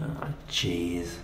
Oh, jeez.